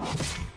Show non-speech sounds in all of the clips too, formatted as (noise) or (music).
Okay.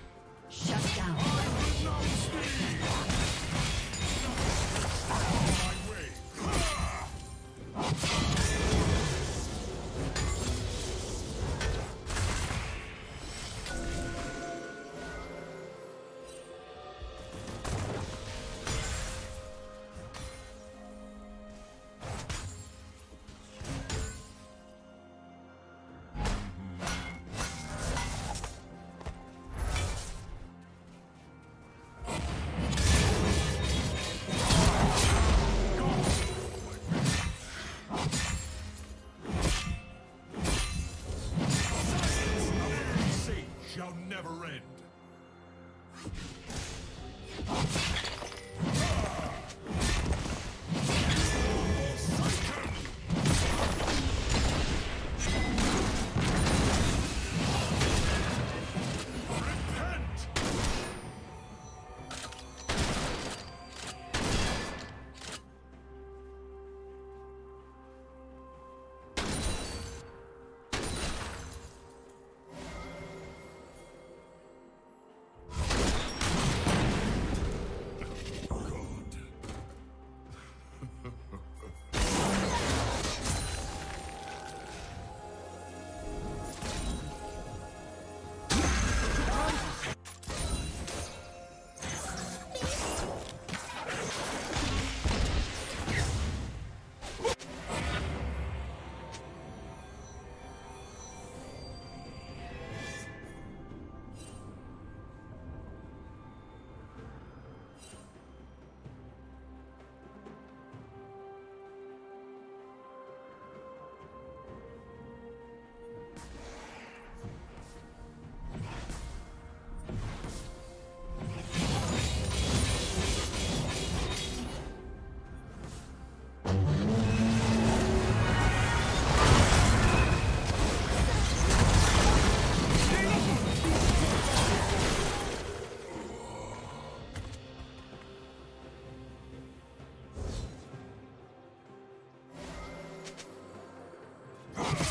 you (laughs)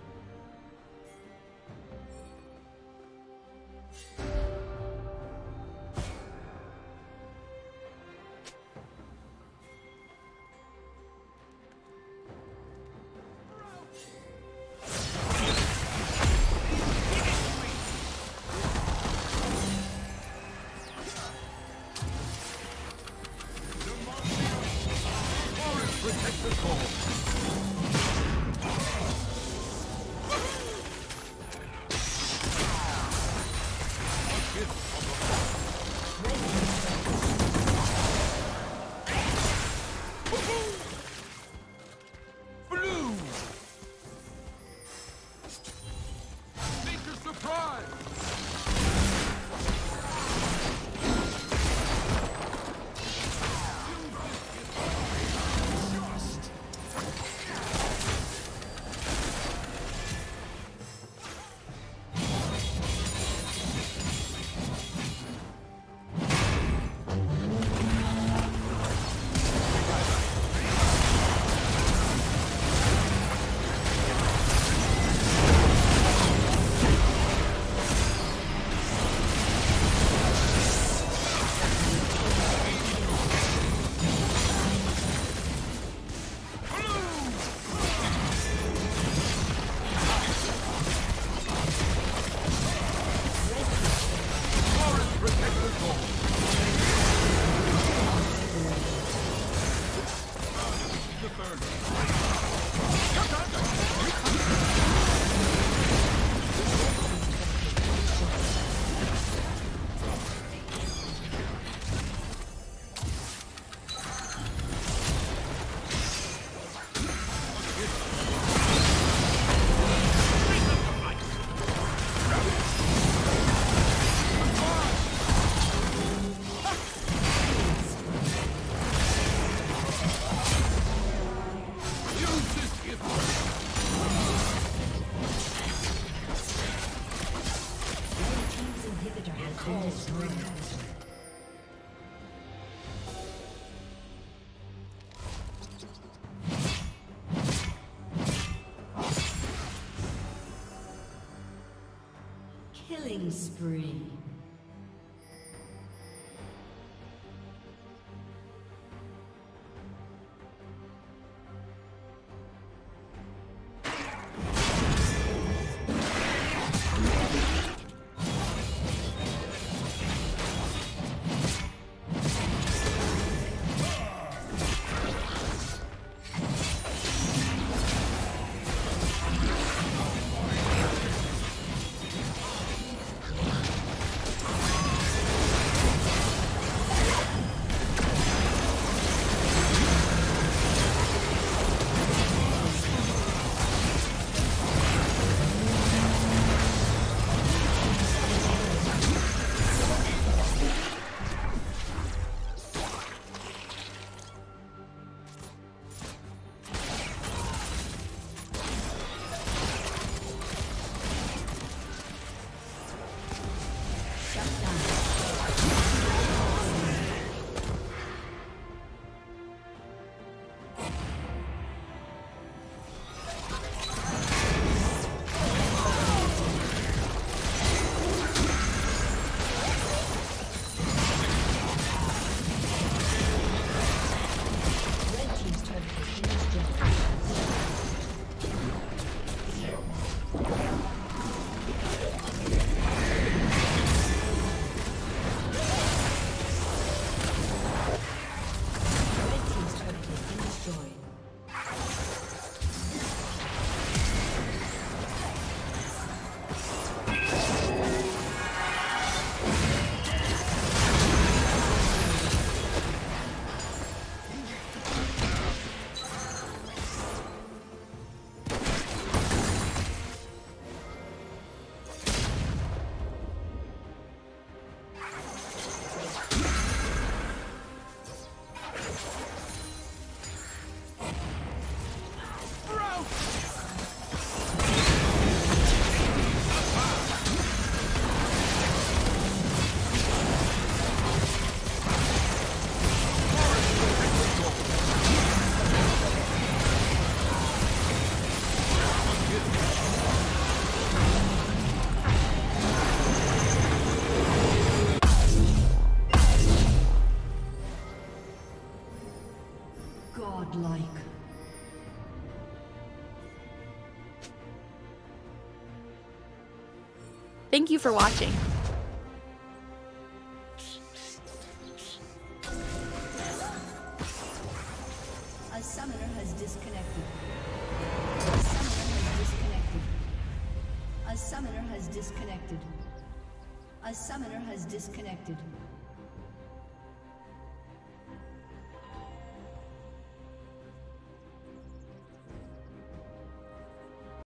Thank you for watching.